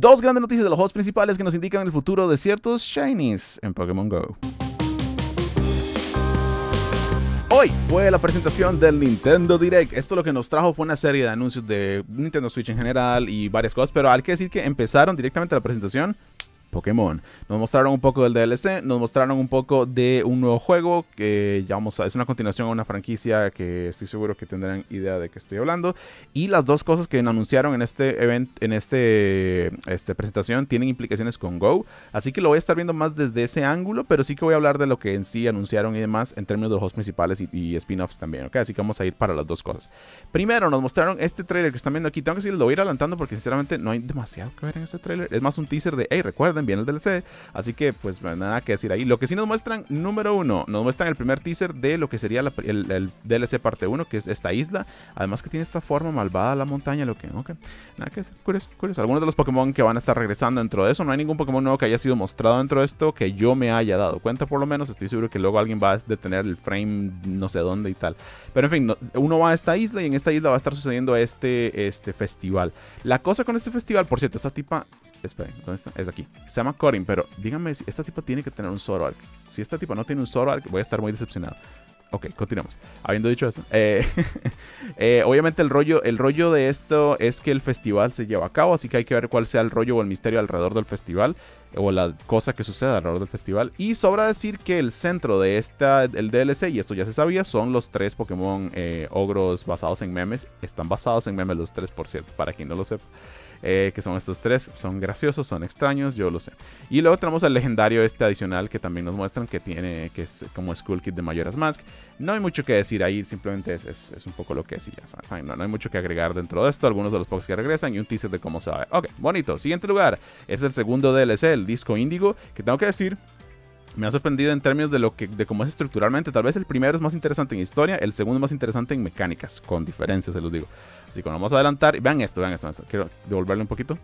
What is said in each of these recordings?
dos grandes noticias de los juegos principales que nos indican el futuro de ciertos shinies en Pokémon Go. Hoy fue la presentación del Nintendo Direct. Esto lo que nos trajo fue una serie de anuncios de Nintendo Switch en general y varias cosas, pero hay que decir que empezaron directamente la presentación Pokémon. Nos mostraron un poco del DLC, nos mostraron un poco de un nuevo juego que ya vamos a, es una continuación a una franquicia que estoy seguro que tendrán idea de que estoy hablando. Y las dos cosas que anunciaron en este evento, en este, este presentación, tienen implicaciones con Go. Así que lo voy a estar viendo más desde ese ángulo, pero sí que voy a hablar de lo que en sí anunciaron y demás en términos de los juegos principales y, spin-offs también, ¿ok? Así que vamos a ir para las dos cosas. Primero, nos mostraron este trailer que están viendo aquí. Tengo que decir, lo voy a ir adelantando porque sinceramente no hay demasiado que ver en este trailer. Es más un teaser de, hey, recuerden Viene el DLC. Así que, pues, nada que decir ahí. Lo que sí nos muestran, número uno, nos muestran el primer teaser de lo que sería el, DLC parte 1, que es esta isla. Además que tiene esta forma malvada la montaña, lo que, ok. Nada que decir, curioso, curioso. Algunos de los Pokémon que van a estar regresando dentro de eso. No hay ningún Pokémon nuevo que haya sido mostrado dentro de esto que yo me haya dado cuenta, por lo menos. Estoy seguro que luego alguien va a detener el frame no sé dónde y tal. Pero en fin, uno va a esta isla y en esta isla va a estar sucediendo este, este festival. La cosa con este festival, por cierto, esta tipa Esperen, ¿dónde está? Es aquí. Se llama Corin, pero díganme si esta tipo tiene que tener un Zoroark. Si esta tipo no tiene un Zoroark, voy a estar muy decepcionado. Ok, continuamos. Habiendo dicho eso, eh, eh, obviamente el rollo, el rollo de esto es que el festival se lleva a cabo, así que hay que ver cuál sea el rollo o el misterio alrededor del festival o la cosa que suceda alrededor del festival. Y sobra decir que el centro de esta, el DLC, y esto ya se sabía, son los tres Pokémon eh, ogros basados en memes. Están basados en memes los tres, por cierto, para quien no lo sepa. Eh, que son estos tres. Son graciosos, son extraños, yo lo sé. Y luego tenemos el legendario este adicional que también nos muestran que tiene, que es como Skull Kid de Mayoras Mask. No hay mucho que decir ahí, simplemente es, es, un poco lo que es y ya no, no, hay mucho que agregar dentro de esto. Algunos de los pocos que regresan y un teaser de cómo se va a ver. Ok, bonito. Siguiente lugar es el segundo DLC, el disco Índigo, que tengo que decir me ha sorprendido en términos de lo que de cómo es estructuralmente. Tal vez el primero es más interesante en historia, el segundo es más interesante en mecánicas, con diferencias, se los digo. Así que vamos a adelantar. Vean esto, vean esto. Quiero devolverle un poquito.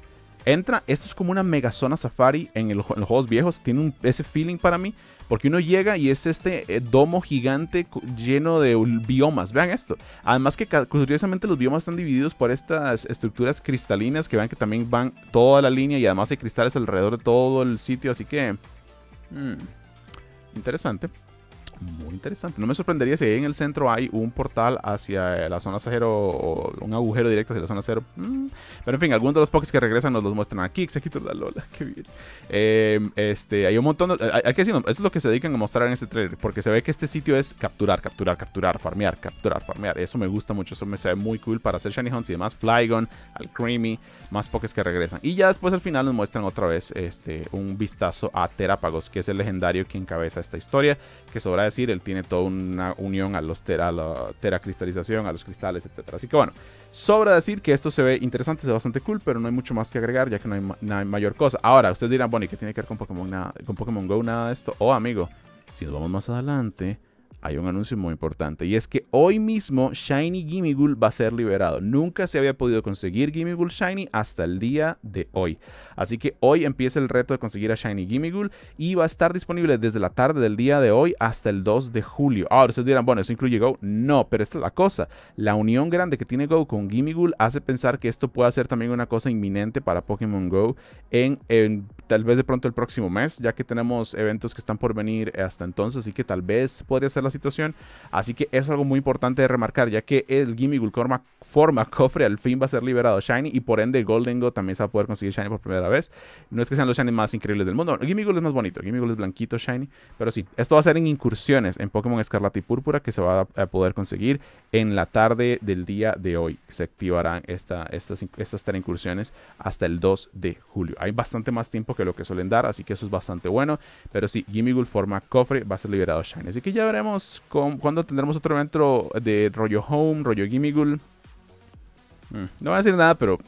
Entra, esto es como una mega zona safari en, los juegos viejos. Tiene ese feeling para mí. Porque uno llega y es este eh, domo gigante lleno de biomas. Vean esto. Además que curiosamente los biomas están divididos por estas estructuras cristalinas que vean que también van toda la línea y además hay cristales alrededor de todo el sitio. Así que... Hmm, interesante muy interesante. No me sorprendería si en el centro hay un portal hacia la zona cero o un agujero directo hacia la zona cero. Mm, pero en fin, algunos de los pokés que regresan nos los muestran aquí. Executor la Lola, qué bien. Em, este, hay un montón de. Hay, que decir, eso es lo que se dedican a mostrar en este trailer. Porque se ve que este sitio es capturar, capturar, capturar, farmear, capturar, farmear. Eso me gusta mucho. Eso me se ve muy cool para hacer Shiny Hunts y demás. Flygon, al Creamy, más pokés que regresan. Y ya después al final nos muestran otra vez este, un vistazo a Terápagos, que es el legendario que encabeza esta historia. Que sobra decir, él tiene toda una unión a, los la teracristalización, a los cristales, etc. Así que bueno, sobra decir que esto se ve interesante, se ve bastante cool, pero no hay mucho más que agregar ya que no hay, mayor cosa. Ahora, ustedes dirán, bueno, ¿y qué tiene que ver con Pokémon, con Pokémon Go nada de esto? Oh, amigo, si nos vamos más adelante, hay un anuncio muy importante y es que hoy mismo Shiny Gimmighoul va a ser liberado. Nunca se había podido conseguir Gimmighoul Shiny hasta el día de hoy. Así que hoy empieza el reto de conseguir a Shiny Gimmighoul y va a estar disponible desde la tarde del día de hoy hasta el 2 de julio. Ahora ustedes dirán, bueno, ¿eso incluye Go? No, pero esta es la cosa. La unión grande que tiene Go con Gimmighoul hace pensar que esto pueda ser también una cosa inminente para Pokémon Go en, en tal vez de pronto el próximo mes, ya que tenemos eventos que están por venir hasta entonces, así que tal vez podría ser la situación. Así que es algo muy importante de remarcar, ya que el Gimmighoul forma cofre al fin va a ser liberado Shiny y por ende Golden Go también se va a poder conseguir Shiny por primera vez. No es que sean los Shiny más increíbles del mundo, Gimmighoul es más bonito, Gimmighoul es blanquito Shiny, pero sí, esto va a ser en incursiones en Pokémon Escarlata y Púrpura que se va a poder conseguir en la tarde del día de hoy. Se activarán esta, estas, estas incursiones hasta el 2 de julio. Hay bastante más tiempo que lo que suelen dar, así que eso es bastante bueno. Pero sí, Gimmighoul forma cofre, va a ser liberado Shiny. Así que ya veremos con, cuándo tendremos otro evento de rollo Home, rollo Gimmighoul. Mm, no voy a decir nada, pero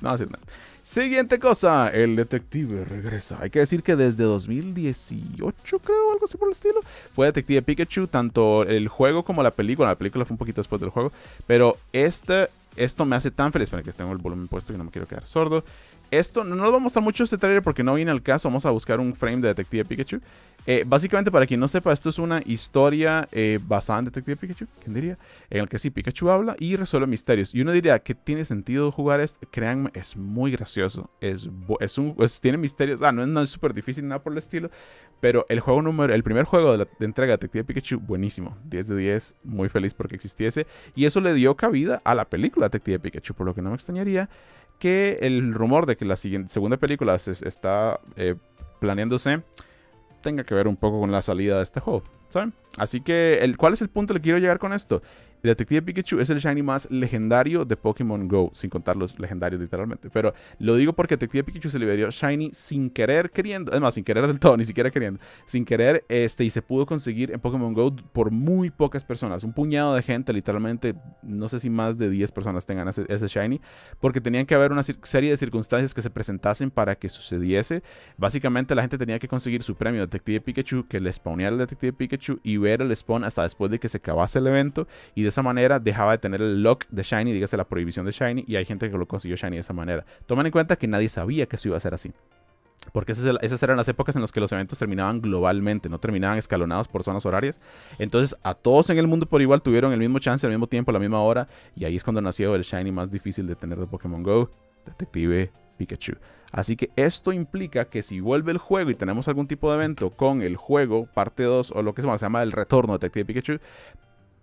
no voy a decir nada. Siguiente cosa, el detective regresa. Hay que decir que desde 2018, creo, algo así por el estilo, fue Detective Pikachu, tanto el juego como la película. La película fue un poquito después del juego, pero este, esto me hace tan feliz. Para que tengo el volumen puesto y no me quiero quedar sordo esto no nos va a mostrar mucho este trailer porque no viene al caso. Vamos a buscar un frame de Detective Pikachu. Eh, básicamente, para quien no sepa, esto es una historia eh, basada en Detective Pikachu, ¿quién diría? En el que sí, Pikachu habla y resuelve misterios. Y uno diría que tiene sentido jugar esto. Créanme, es muy gracioso. Es, es un, tiene misterios. Ah, no, es súper difícil, nada por el estilo. Pero el juego número, el primer juego de entrega de Detective Pikachu, buenísimo. 10 de 10, muy feliz porque existiese. Y eso le dio cabida a la película Detective Pikachu, por lo que no me extrañaría que el rumor de que la siguiente, segunda película se está eh, planeándose tenga que ver un poco con la salida de este juego, ¿saben? Así que, el, ¿cuál es el punto que quiero llegar con esto? Detective Pikachu es el shiny más legendario de Pokémon Go, sin contar los legendarios literalmente. Pero lo digo porque Detective Pikachu se liberó shiny sin querer queriendo, además sin querer del todo, ni siquiera queriendo, sin querer, este, y se pudo conseguir en Pokémon Go por muy pocas personas. Un puñado de gente, literalmente, no sé si más de 10 personas tengan ese, shiny, porque tenían que haber una serie de circunstancias que se presentasen para que sucediese. Básicamente la gente tenía que conseguir su premio Detective Pikachu, que le spawneara el Detective Pikachu y ver el spawn hasta después de que se acabase el evento y esa manera dejaba de tener el lock de Shiny, dígase la prohibición de Shiny, y hay gente que lo consiguió Shiny de esa manera. Tomen en cuenta que nadie sabía que eso iba a ser así. Porque esas, eran las épocas en las que los eventos terminaban globalmente, no terminaban escalonados por zonas horarias. Entonces, a todos en el mundo por igual tuvieron el mismo chance, al mismo tiempo, a la misma hora. Y ahí es cuando nació el Shiny más difícil de tener de Pokémon Go, Detective Pikachu. Así que esto implica que si vuelve el juego y tenemos algún tipo de evento con el juego, parte 2 o lo que se llama el retorno de Detective Pikachu,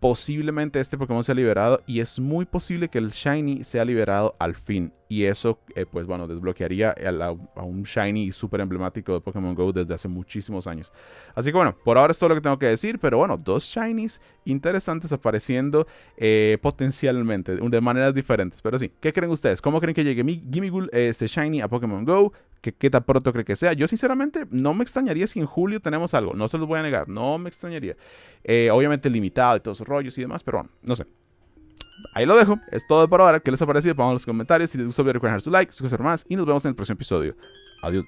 posiblemente este Pokémon sea liberado y es muy posible que el Shiny sea liberado al fin. Y eso, eh, pues bueno, desbloquearía a, un Shiny súper emblemático de Pokémon GO desde hace muchísimos años. Así que bueno, por ahora es todo lo que tengo que decir, pero bueno, dos Shinies interesantes apareciendo eh, potencialmente, de maneras diferentes. Pero sí, ¿qué creen ustedes? ¿Cómo creen que llegue mi Gimmighoul, este Shiny a Pokémon GO? ¿Qué, ¿Qué tan pronto cree que sea? Yo sinceramente no me extrañaría si en julio tenemos algo, no se los voy a negar, no me extrañaría. Eh, obviamente limitado y todos esos rollos y demás, pero bueno, no sé. Ahí lo dejo. Es todo por ahora. ¿Qué les ha parecido? Pongan en los comentarios. Si les gustó, recuerden dejar su like, suscribirse más. Y nos vemos en el próximo episodio. Adiós.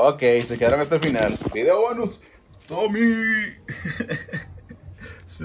Ok, se quedaron hasta el final. Video bonus. Tommy. sí.